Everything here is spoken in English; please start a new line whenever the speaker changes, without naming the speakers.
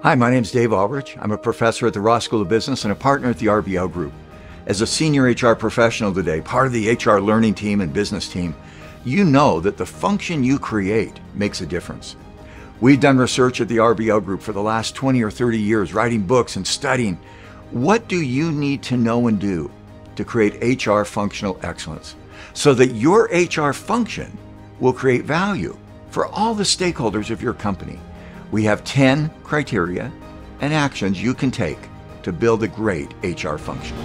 Hi, my name is Dave Ulrich. I'm a professor at the Ross School of Business and a partner at the RBL Group. As a senior HR professional today, part of the HR learning team and business team, you know that the function you create makes a difference. We've done research at the RBL Group for the last 20 or 30 years, writing books and studying. What do you need to know and do to create HR functional excellence so that your HR function will create value for all the stakeholders of your company? We have 10 criteria and actions you can take to build a great HR function.